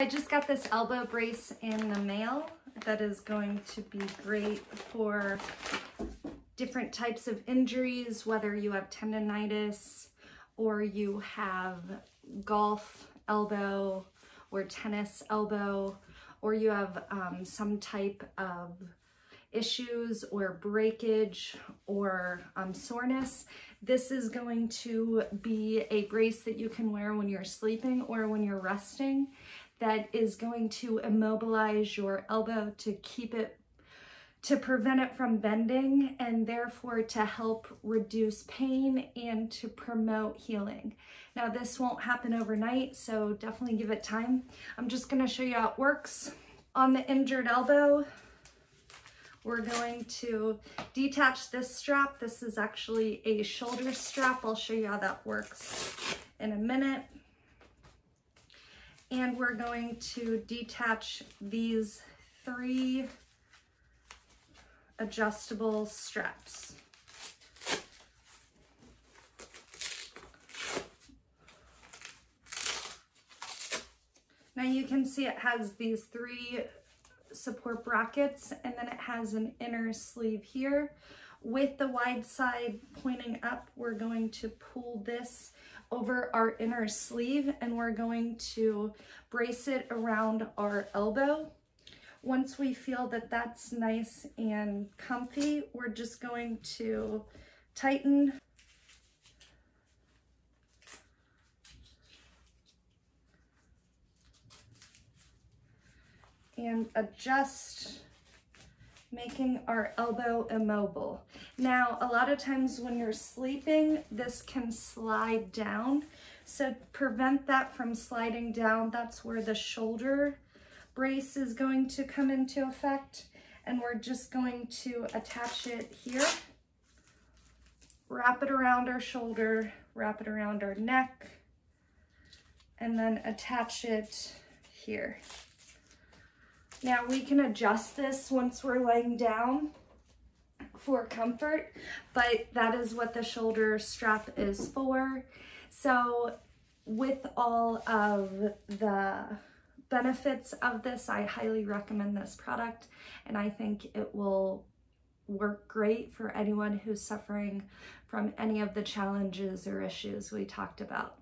I just got this elbow brace in the mail that is going to be great for different types of injuries, whether you have tendonitis or you have golf elbow or tennis elbow, or you have um, some type of issues or breakage or um, soreness, this is going to be a brace that you can wear when you're sleeping or when you're resting that is going to immobilize your elbow to keep it to prevent it from bending and therefore to help reduce pain and to promote healing. Now this won't happen overnight, so definitely give it time. I'm just gonna show you how it works. On the injured elbow, we're going to detach this strap. This is actually a shoulder strap. I'll show you how that works in a minute and we're going to detach these three adjustable straps. Now you can see it has these three support brackets and then it has an inner sleeve here. With the wide side pointing up, we're going to pull this over our inner sleeve and we're going to brace it around our elbow. Once we feel that that's nice and comfy, we're just going to tighten and adjust making our elbow immobile. Now, a lot of times when you're sleeping, this can slide down. So prevent that from sliding down, that's where the shoulder brace is going to come into effect. And we're just going to attach it here, wrap it around our shoulder, wrap it around our neck, and then attach it here. Now we can adjust this once we're laying down for comfort, but that is what the shoulder strap is for. So with all of the benefits of this, I highly recommend this product and I think it will work great for anyone who's suffering from any of the challenges or issues we talked about.